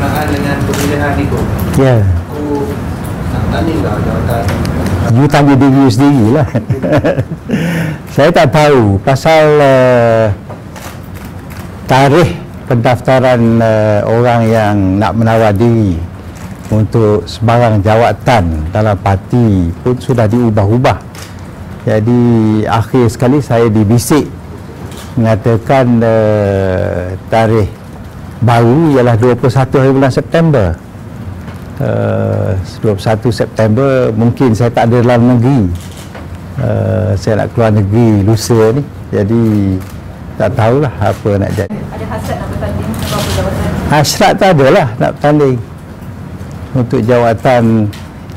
berkenaan dengan pemilihan ni kok. Ya. Aku nak tanya lah jawatan. You tanya diri you sendiri lah. Saya tak tahu pasal uh, tarikh pendaftaran uh, orang yang nak menawar diri untuk sebarang jawatan dalam parti pun sudah diubah-ubah. Jadi akhir sekali saya dibisik mengatakan uh, tarikh baru ialah 21 hari bulan September. Uh, 21 September mungkin saya tak ada dalam negeri. Uh, saya nak keluar negeri lusa ni. Jadi tak tahulah apa nak jadi. Ada hasrat nak bertanding apa jawatan? Hasrat tak ada lah nak bertanding. Untuk jawatan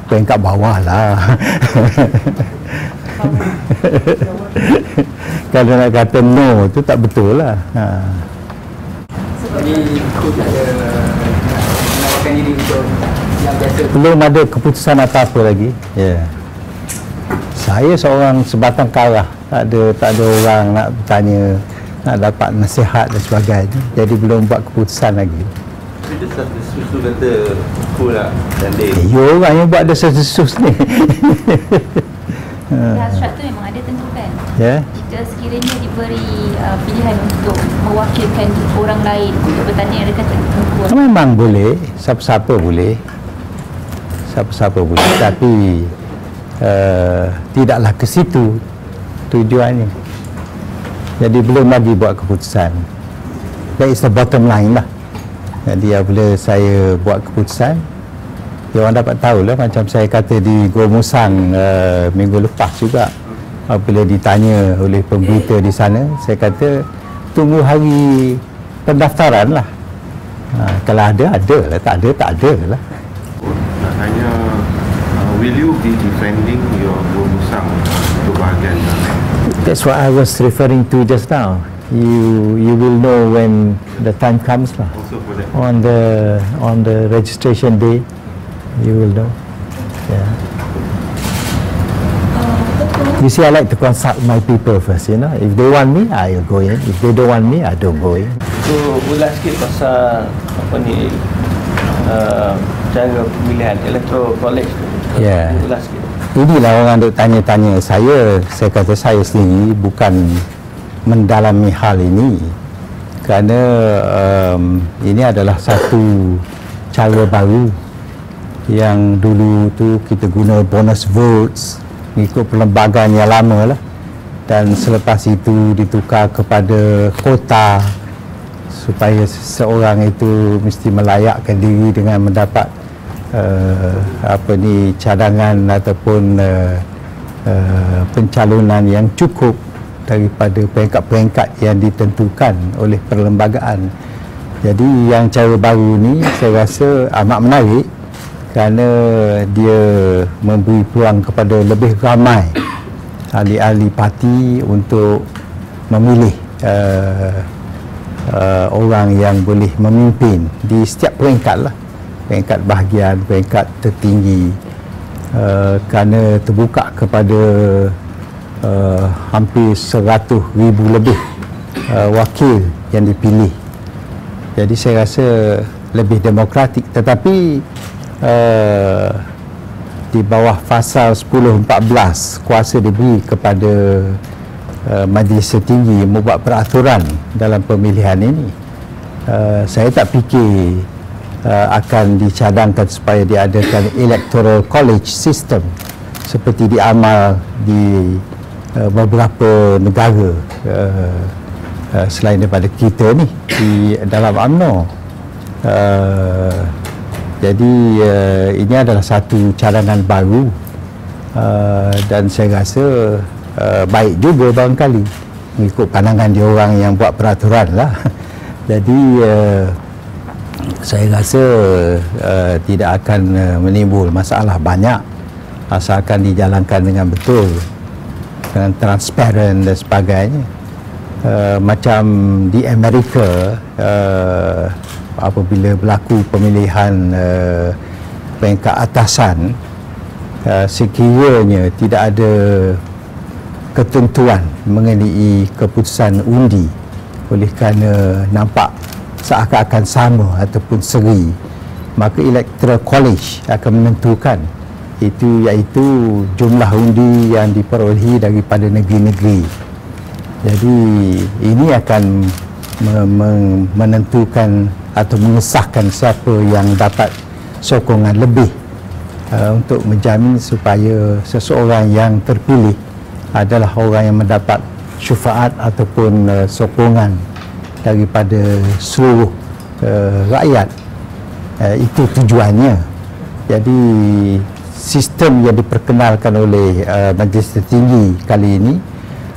peringkat bawah lah. Kalau nak kata no tu tak betul lah. Ha. Jadi aku tak ada menawarkan diri untuk yang biasa. Belum ada keputusan apa-apa lagi. Ya. Yeah. Saya seorang sebatang karah. Tak ada tak ada orang nak bertanya, nak dapat nasihat dan sebagainya. Jadi belum buat keputusan lagi. Itu satu susu kata Aku nak tanding Eh, you orang yang buat desas-desus ni. Hasrat tu memang ada tentu kan? ya. Jika sekiranya diberi uh, pilihan untuk mewakilkan orang lain untuk bertanding adakah tentu Memang boleh, siapa-siapa boleh. Siapa-siapa boleh tapi uh, tidaklah ke situ tujuannya. Jadi belum lagi buat keputusan. That is the bottom line lah. Jadi apabila saya buat keputusan, dia orang dapat tahu lah macam saya kata di Gua Musang uh, minggu lepas juga apabila ditanya oleh pemberita di sana, saya kata tunggu hari pendaftaran lah. Ha, kalau ada, ada lah. Tak ada, tak ada lah. Nak tanya uh, Will you be defending your Gomusang Untuk bahagian That's what I was referring to just now. You you will know when the time comes lah. On the on the registration day, you will know. Yeah. You see, I like to consult my people first. You know, if they want me, I will go in. If they don't want me, I don't go in. So ulas sikit pasal apa ni uh, cara pemilihan electoral college tu. Ya. Ulas sikit. Inilah orang duk tanya-tanya saya. Saya kata saya sendiri bukan mendalami hal ini kerana um, ini adalah satu cara baru yang dulu tu kita guna bonus votes mengikut perlembagaan yang lama lah dan selepas itu ditukar kepada kota supaya seseorang itu mesti melayakkan diri dengan mendapat uh, apa ni cadangan ataupun uh, uh, pencalonan yang cukup daripada peringkat-peringkat yang ditentukan oleh perlembagaan. Jadi yang cara baru ni saya rasa amat menarik kerana dia memberi peluang kepada lebih ramai ahli-ahli parti untuk memilih uh, uh, orang yang boleh memimpin di setiap peringkat lah. Peringkat bahagian, peringkat tertinggi. Uh, kerana terbuka kepada uh, hampir 100 ribu lebih uh, wakil yang dipilih. Jadi saya rasa lebih demokratik. Tetapi uh, di bawah fasal 1014 kuasa diberi kepada uh, majlis tertinggi membuat peraturan dalam pemilihan ini. Uh, saya tak fikir uh, akan dicadangkan supaya diadakan electoral college system seperti diamal di uh, beberapa negara uh, uh, selain daripada kita ni di dalam UMNO. Uh, jadi uh, ini adalah satu cadangan baru uh, dan saya rasa uh, baik juga barangkali mengikut pandangan dia orang yang buat peraturan lah. Jadi uh, saya rasa uh, tidak akan uh, menimbul masalah banyak asalkan dijalankan dengan betul dengan transparan dan sebagainya. Uh, macam di Amerika uh, apabila berlaku pemilihan uh, peringkat atasan uh, sekiranya tidak ada ketentuan mengenai keputusan undi oleh kerana nampak seakan-akan sama ataupun seri maka electoral college akan menentukan itu iaitu jumlah undi yang diperolehi daripada negeri-negeri. Jadi ini akan me- me- menentukan atau mengesahkan siapa yang dapat sokongan lebih uh, untuk menjamin supaya seseorang yang terpilih adalah orang yang mendapat syafaat ataupun uh, sokongan daripada seluruh uh, rakyat. Uh, itu tujuannya. Jadi sistem yang diperkenalkan oleh uh, Majlis Tertinggi kali ini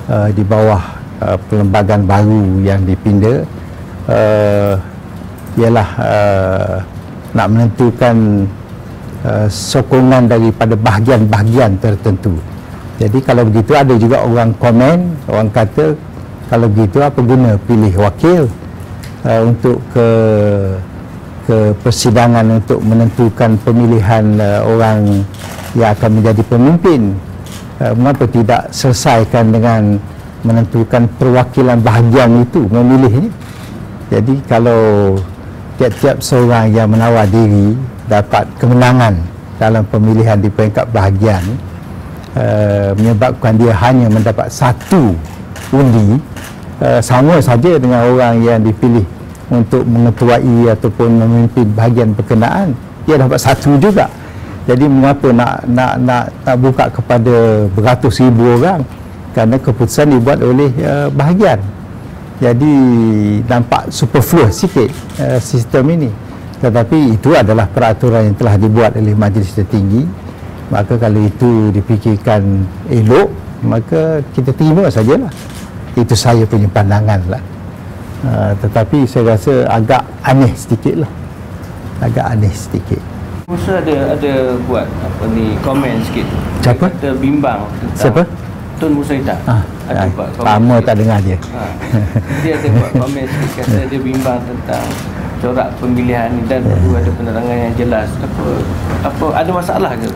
uh, di bawah uh, perlembagaan baru yang dipinda uh, ialah uh, nak menentukan uh, sokongan daripada bahagian-bahagian tertentu. Jadi kalau begitu ada juga orang komen, orang kata kalau begitu apa guna pilih wakil uh, untuk ke ke persidangan untuk menentukan pemilihan uh, orang yang akan menjadi pemimpin. Uh, mengapa tidak selesaikan dengan menentukan perwakilan bahagian itu memilihnya? Jadi kalau tiap-tiap seorang yang menawar diri dapat kemenangan dalam pemilihan di peringkat bahagian uh, menyebabkan dia hanya mendapat satu undi uh, sama saja dengan orang yang dipilih untuk mengetuai ataupun memimpin bahagian berkenaan dia dapat satu juga. Jadi mengapa nak nak nak nak buka kepada beratus ribu orang? Kerana keputusan dibuat oleh uh, bahagian jadi nampak superfluous sikit uh, sistem ini tetapi itu adalah peraturan yang telah dibuat oleh majlis tertinggi maka kalau itu dipikirkan elok maka kita terima sajalah itu saya punya pandangan lah uh, tetapi saya rasa agak aneh sedikit lah agak aneh sedikit Musa ada ada buat apa ni komen sikit. Siapa? Dia kata bimbang tentang Siapa? Tun Musa Ita. ah, ada ah, buat komen lama tak dengar dia Ha. Dia ada buat komen kata dia bimbang tentang corak pemilihan ni dan perlu ada penerangan yang jelas. Apa apa ada masalah ke?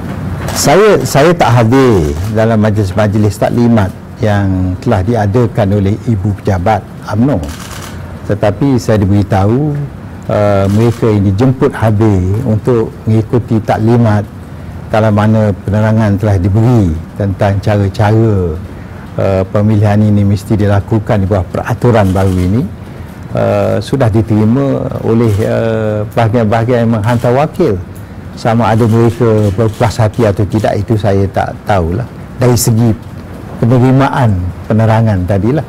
Saya saya tak hadir dalam majlis-majlis taklimat yang telah diadakan oleh ibu pejabat UMNO. Tetapi saya diberitahu uh, mereka ini dijemput hadir untuk mengikuti taklimat dalam mana penerangan telah diberi tentang cara-cara uh, pemilihan ini mesti dilakukan di bawah peraturan baru ini uh, sudah diterima oleh uh, bahagian-bahagian yang menghantar wakil. Sama ada mereka berpuas hati atau tidak itu saya tak tahulah. Dari segi penerimaan penerangan tadilah.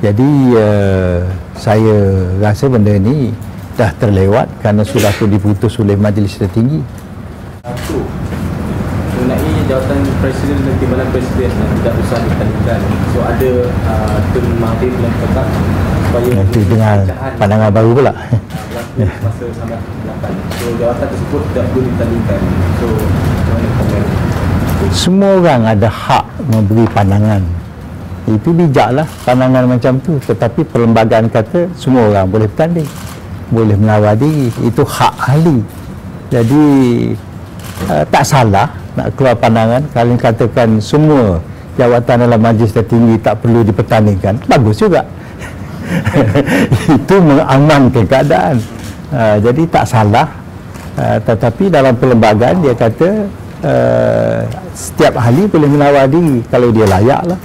Jadi uh, saya rasa benda ini dah terlewat kerana sudah pun diputus oleh majlis tertinggi jawatan presiden dan timbalan presiden yang tidak usah ditandingkan. So ada uh, Tun Mahathir yang tetap supaya dengan pandangan baru pula berlaku masa sangat belakang. So jawatan tersebut tidak perlu ditandingkan. So macam mana komen? semua orang ada hak memberi pandangan itu bijaklah pandangan macam tu tetapi perlembagaan kata semua orang boleh bertanding boleh melawar diri itu hak ahli jadi uh, tak salah nak keluar pandangan kalau katakan semua jawatan dalam majlis tertinggi tak perlu dipertandingkan bagus juga. Itu mengamankan keadaan. Uh, jadi tak salah. Uh, tetapi dalam perlembagaan dia kata uh, setiap ahli boleh menawar diri kalau dia layak lah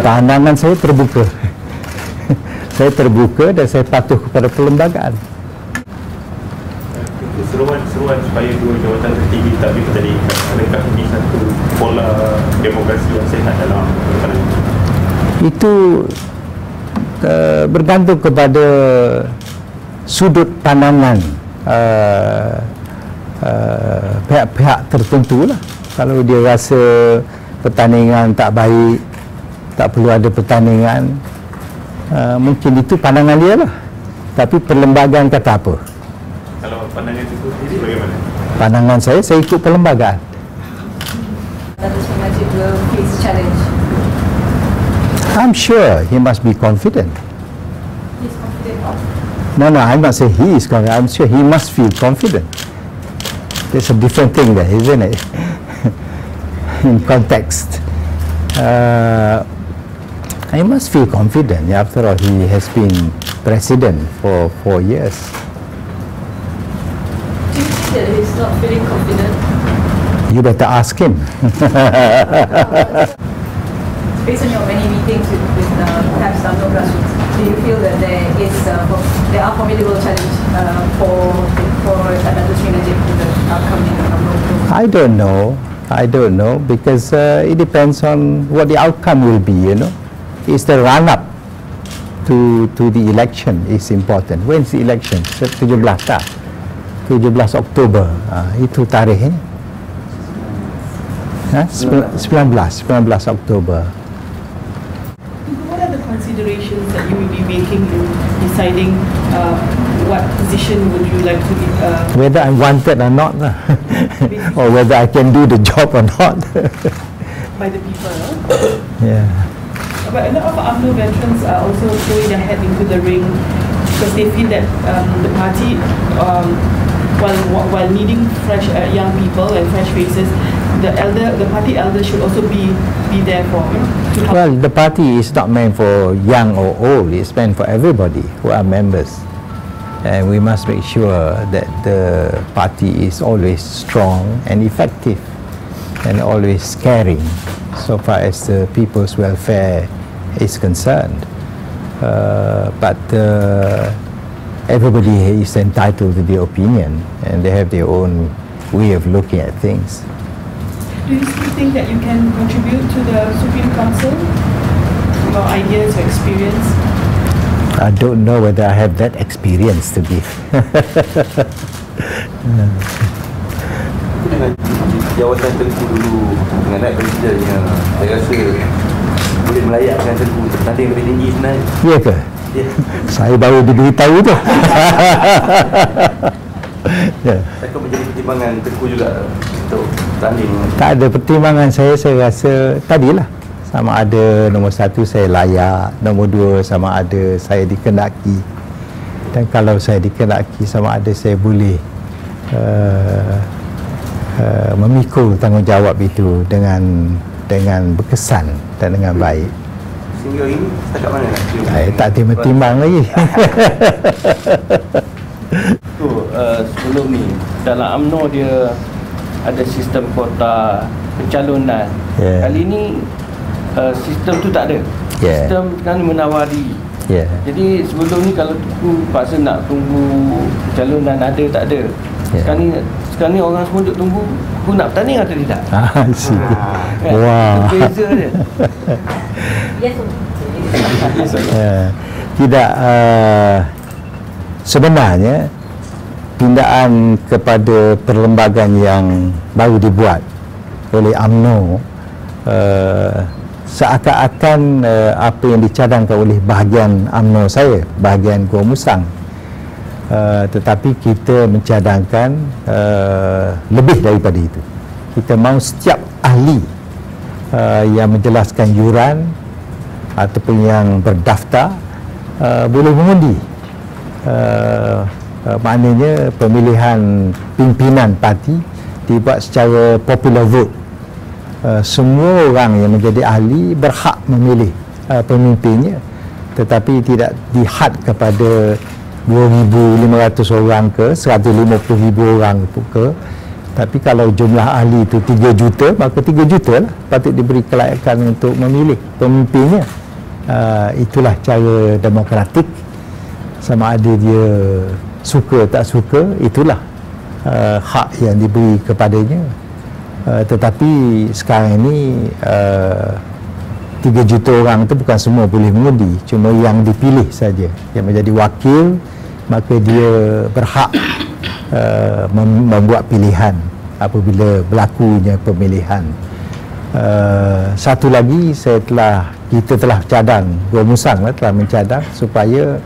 pandangan saya terbuka. Saya terbuka dan saya patuh kepada perlembagaan seruan-seruan supaya dua jawatan tertinggi tak boleh bertandingkan adakah ini satu pola demokrasi yang sehat dalam pandangan itu uh, bergantung kepada sudut pandangan uh, uh, pihak-pihak tertentu lah kalau dia rasa pertandingan tak baik tak perlu ada pertandingan uh, mungkin itu pandangan dia lah. Tapi perlembagaan kata apa pandangan saya saya ikut perlembagaan. I'm sure he must be confident He's confident of No, no, I'm not saying he is confident. I'm sure he must feel confident. There's a different thing there, isn't it? In context. Uh, I must feel confident. After all, he has been president for four years. That he's not feeling confident? You better ask him. based on your many meetings with, with uh, perhaps grassroots, do you feel that there is uh, for- there are formidable challenge uh, for for another Najib in the upcoming I don't know. I don't know because uh, it depends on what the outcome will be. You know, it's the run up to to the election is important. When's the election? 17 tak? 17 Oktober. Uh, itu tarikhnya. Ha? 19 19 Oktober. What are the considerations that you will be making in deciding uh, what position would you like to be? Uh, Whether I'm wanted or not, lah. or whether I can do the job or not. by the people. yeah. But a lot of UMNO veterans are also throwing their head into the ring because they feel that um, the party, um, while while needing fresh uh, young people and fresh faces, the elder, the party elder should also be be there for you know. Well, the party is not meant for young or old. It's meant for everybody who are members. And we must make sure that the party is always strong and effective and always caring so far as the people's welfare is concerned. Uh, but uh, everybody is entitled to their opinion and they have their own way of looking at things. Do you still think that you can contribute to the Supreme Council? Your ideas, your experience? I don't know whether I have that experience to give. dengan jawatan Tengku dulu dengan naik presiden saya rasa boleh melayakkan Tengku tanding lebih tinggi sebenarnya ya ke? Ya. Saya baru diberitahu tu. ya. takut menjadi pertimbangan Tengku juga untuk tanding Tak ada pertimbangan saya, saya rasa tadilah sama ada nombor satu saya layak, nombor dua sama ada saya dikendaki dan kalau saya dikendaki sama ada saya boleh uh, uh, memikul tanggungjawab itu dengan dengan berkesan dan dengan baik. Sehingga ini setakat mana nak cium? Saya tak timbang-timbang lagi. Tu uh, sebelum ni dalam UMNO dia ada sistem kota pencalonan. Yeah. Kali ni uh, sistem tu tak ada. Yeah. Sistem ni menawari. ya. Jadi sebelum ni kalau tu paksa nak tunggu pencalonan ada tak ada. Yeah. Sekarang ni sekarang ni orang semua duk tunggu aku nak bertanding atau tidak. Ah, see. Kan? Wah. Itu Beza dia. Eh, tidak uh, sebenarnya pindaan kepada perlembagaan yang baru dibuat oleh AMNO uh, seakan-akan uh, apa yang dicadangkan oleh bahagian AMNO saya bahagian Gua Musang uh, tetapi kita mencadangkan uh, lebih daripada itu. Kita mahu setiap ahli uh, yang menjelaskan yuran ataupun yang berdaftar uh, boleh mengundi. Uh, uh, maknanya pemilihan pimpinan parti dibuat secara popular vote. Uh, semua orang yang menjadi ahli berhak memilih uh, pemimpinnya tetapi tidak dihad kepada 2,500 orang ke 150,000 orang ke. Tapi kalau jumlah ahli itu 3 juta maka 3 juta lah patut diberi kelayakan untuk memilih pemimpinnya uh, itulah cara demokratik. Sama ada dia suka tak suka itulah uh, hak yang diberi kepadanya. Uh, tetapi sekarang ini uh, 3 juta orang itu bukan semua boleh mengundi cuma yang dipilih saja. Yang menjadi wakil maka dia berhak uh, mem- membuat pilihan apabila berlakunya pemilihan uh, satu lagi saya telah kita telah cadang Gua lah, telah mencadang supaya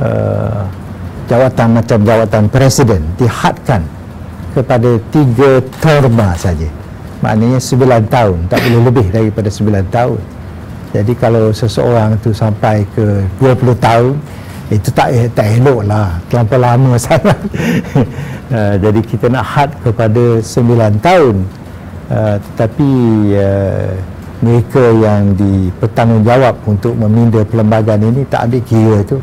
uh, jawatan macam jawatan presiden dihadkan kepada tiga terma saja. Maknanya 9 tahun tak boleh lebih daripada 9 tahun. Jadi kalau seseorang tu sampai ke 20 tahun itu tak tak elok lah. Terlampau lama sangat. Uh, jadi kita nak had kepada 9 tahun uh, tetapi uh, mereka yang dipertanggungjawab untuk meminda perlembagaan ini tak ambil kira tu.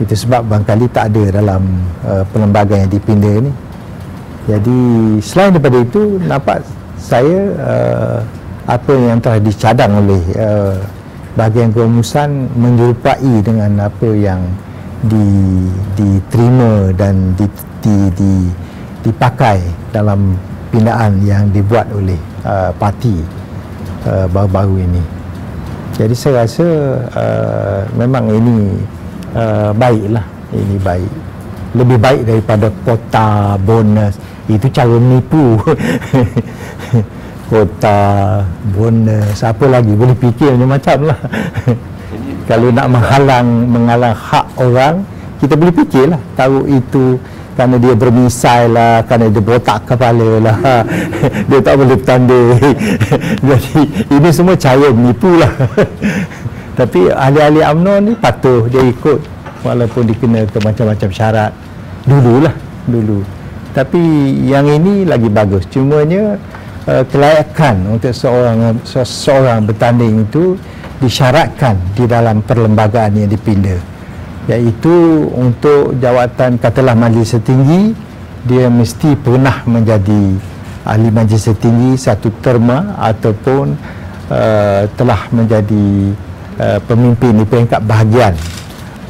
Itu sebab barangkali tak ada dalam uh, perlembagaan yang dipinda ini. Jadi selain daripada itu nampak saya uh, apa yang telah dicadang oleh uh, bahagian kerumusan menyerupai dengan apa yang di, diterima dan di, di, di, dipakai dalam pindaan yang dibuat oleh uh, parti uh, baru-baru ini. Jadi saya rasa uh, memang ini uh, baiklah, ini baik. Lebih baik daripada kota bonus. Itu cara menipu. kota bonus apa lagi boleh fikir macam-macam lah kalau nak menghalang menghalang hak orang kita boleh fikirlah tahu itu kerana dia bermisai lah kerana dia botak kepala lah. Dia tak boleh bertanding. Jadi ini semua cara menipu lah. Tapi ahli-ahli UMNO ni patuh dia ikut walaupun dikena ke macam-macam syarat. Dululah dulu. Tapi yang ini lagi bagus. Cumanya uh, kelayakan untuk seorang seseorang bertanding itu disyaratkan di dalam perlembagaan yang dipinda iaitu untuk jawatan katalah majlis setinggi dia mesti pernah menjadi ahli majlis setinggi satu terma ataupun uh, telah menjadi uh, pemimpin di peringkat bahagian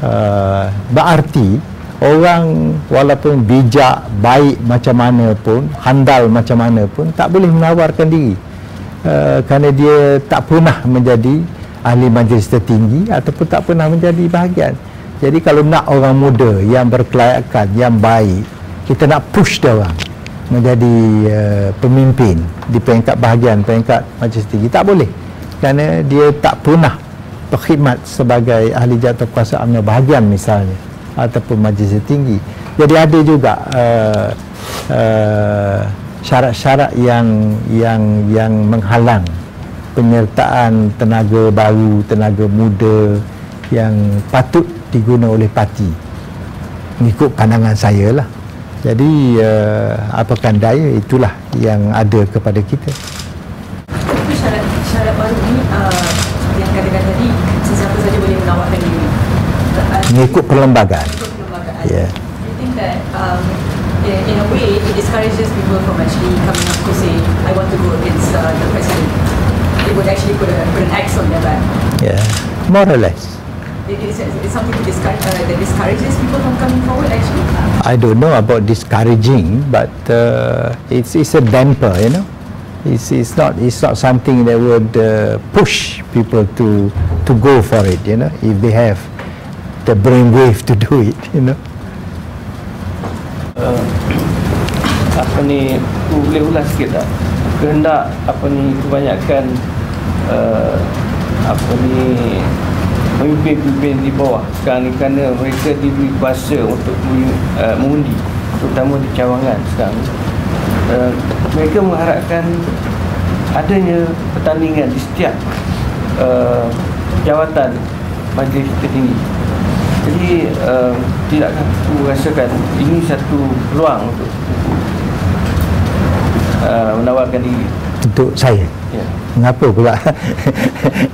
uh, berarti orang walaupun bijak, baik macam mana pun, handal macam mana pun tak boleh menawarkan diri. Uh, kerana dia tak pernah menjadi ahli majlis tertinggi ataupun tak pernah menjadi bahagian. Jadi kalau nak orang muda yang berkelayakan, yang baik, kita nak push dia orang menjadi uh, pemimpin di peringkat bahagian, peringkat majlis tinggi. Tak boleh. Kerana dia tak pernah berkhidmat sebagai ahli jatuh kuasa UMNO bahagian misalnya ataupun majlis tinggi. Jadi ada juga uh, uh, syarat-syarat yang yang yang menghalang penyertaan tenaga baru, tenaga muda yang patut diguna oleh parti. Mengikut pandangan saya lah. Jadi uh, apakan daya itulah yang ada kepada kita. Tapi syarat syarat baru ini uh, yang katakan tadi sesiapa saja boleh menawarkan diri mengikut perlembagaan. Yeah. I think that um, in, a way it discourages people from actually coming up to say, I want to go against uh, the president. It would actually put, a, put an X on their back. Yeah, more or less. It is it's something to discourage, uh, that discourages people from coming forward actually. I don't know about discouraging, but uh, it's it's a damper, you know. It's, it's not it's not something that would uh, push people to to go for it, you know, if they have the brainwave to do it, you know. Uh, apa ni boleh ulas sikit tak kehendak apa ni kebanyakan uh, apa ni pemimpin-pemimpin di bawah sekarang ni kerana mereka diberi kuasa untuk uh, mengundi terutama di cawangan sekarang uh, mereka mengharapkan adanya pertandingan di setiap uh, jawatan majlis tertinggi jadi uh, tidakkah aku rasakan ini satu peluang untuk uh, menawarkan diri. Untuk saya? Ya. Mengapa pula?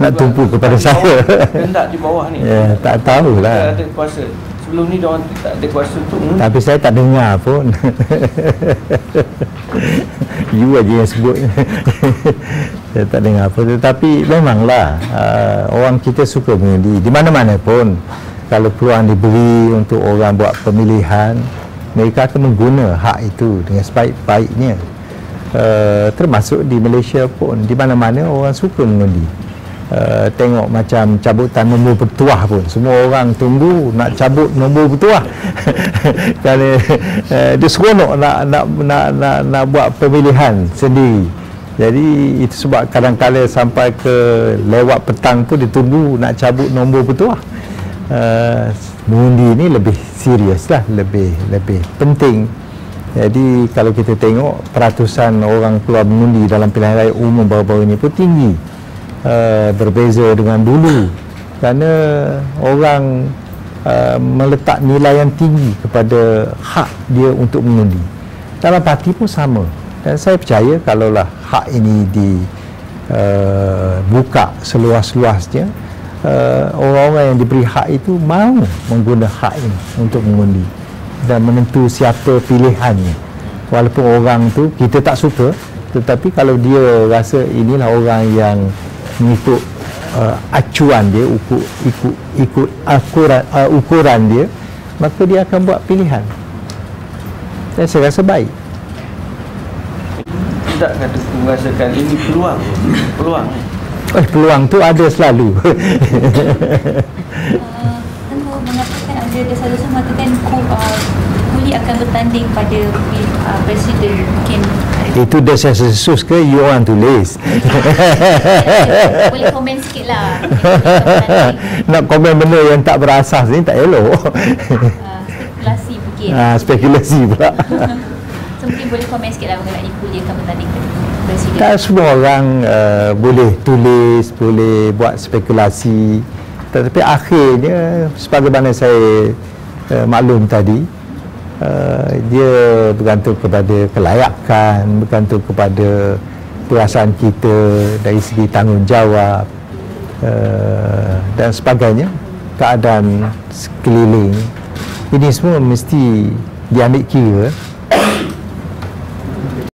Nak tumpu kepada saya. kehendak di bawah ni. Ya tak tahulah. Ada kuasa. Sebelum ni dia tak ada kuasa untuk mengundi. tapi saya tak dengar pun. You aja yang sebut. Saya tak dengar apa tetapi memanglah uh, orang kita suka mengundi di mana-mana pun. Kalau peluang diberi untuk orang buat pemilihan mereka akan mengguna hak itu dengan sebaik-baiknya uh, termasuk di Malaysia pun di mana-mana orang suka mengundi. Uh, tengok macam cabutan nombor bertuah pun. Semua orang tunggu nak cabut nombor bertuah. Kerana uh, dia seronok nak, nak, nak, nak, nak buat pemilihan sendiri. Jadi itu sebab kadang-kadang sampai ke lewat petang pun ditunggu nak cabut nombor bertuah. Uh, mengundi ni lebih serius lah. Lebih lebih penting jadi kalau kita tengok peratusan orang keluar mengundi dalam pilihan raya umum baru-baru ini pun tinggi. Uh, berbeza dengan dulu. Kerana orang uh, meletak nilai yang tinggi kepada hak dia untuk mengundi. Dalam parti pun sama. Dan saya percaya kalaulah hak ini di uh, buka seluas-luasnya uh, orang-orang yang diberi hak itu mahu menggunakan hak ini untuk mengundi dan menentu siapa pilihannya. Walaupun orang tu kita tak suka tetapi kalau dia rasa inilah orang yang mengikut uh, acuan dia ukur, ikut ikut ukuran uh, ukuran dia maka dia akan buat pilihan. Dan saya rasa baik. Tidak kata merasakan ini peluang peluang. Eh, peluang tu ada selalu dasar-dasar mengatakan ku- uh, kuli akan bertanding pada uh, presiden mungkin itu dah saya sesus ke? You orang tulis boleh komen sikit lah. Nak komen benda yang tak berasas ni tak elok. Uh, spekulasi mungkin. Ha, spekulasi pula. So mungkin boleh komen sikit lah mengenai kuli akan bertanding presiden tak semua orang uh, boleh tulis boleh buat spekulasi tetapi akhirnya sebagaimana saya uh, maklum tadi uh, dia bergantung kepada kelayakan bergantung kepada perasaan kita dari segi tanggungjawab uh, dan sebagainya. Keadaan sekeliling. Ini semua mesti diambil kira